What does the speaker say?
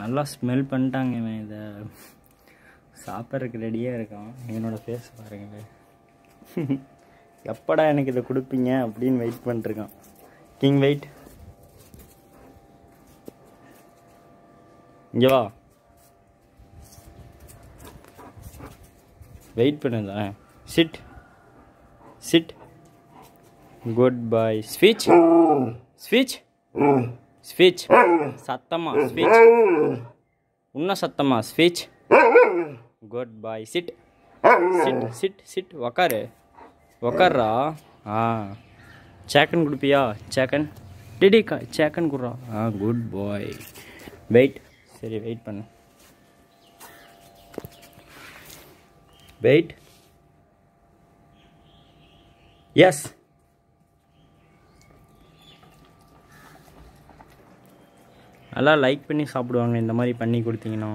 நல்லா ஸ்மெல் பண்ணிட்டாங்க இவன். இதை சாப்பிட்றதுக்கு ரெடியாக இருக்கான். என்னோடய ஃபேஸ் பாருங்க. எப்படா எனக்கு இதை கொடுப்பீங்க அப்படின்னு வெயிட் பண்ணிருக்கான். கிங் வெயிட் இங்கே வா. வெயிட் பண்ணுதா சிட் சிட் குட் பாய் ஸ்விட்ச் ஸ்பீச் ஸ்பீச் சத்தமா ஸ்பீச் இன்னும் சத்தமா speech good boy sit sit sit sit உக்காரு உக்கார்றா ஆ சேக்கன் கொடுப்பியா சேக்கன் டிடி கா சேக்கன் கொடுறா ஆ குட் பாய் வெயிட் சரி வெயிட் பண்ணு வெயிட் எஸ் நல்லா லைக் பண்ணி சாப்பிடுவாங்க. இந்த மாதிரி பண்ணி கொடுத்தீங்கன்னா.